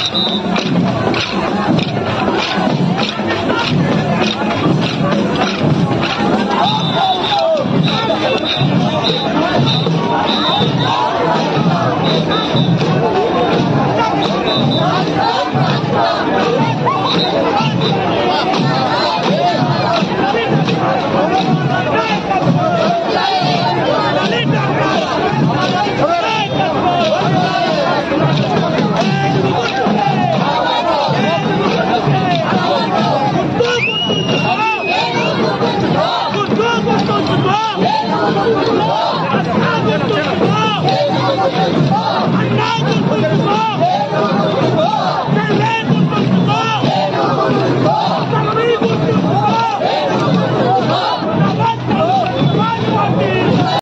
Let's go! Allah